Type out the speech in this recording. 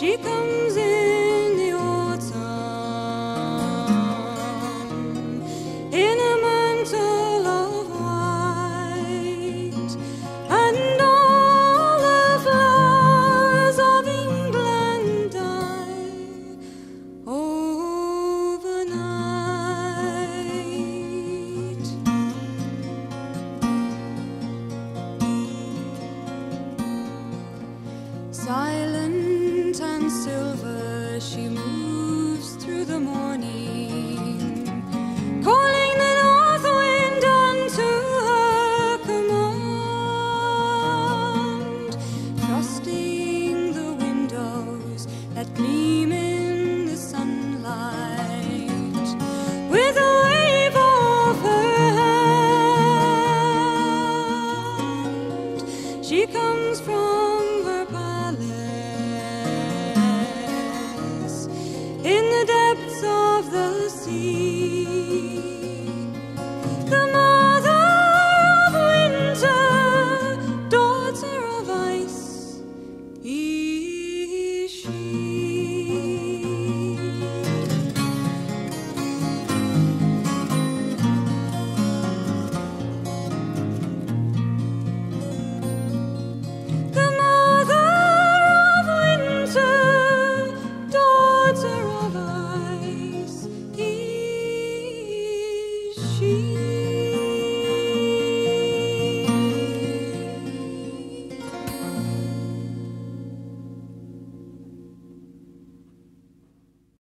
agita as she moves through the morning, calling the north wind unto her command, Trusting the windows that gleam in the sunlight with a wave of her hand. She comes from palace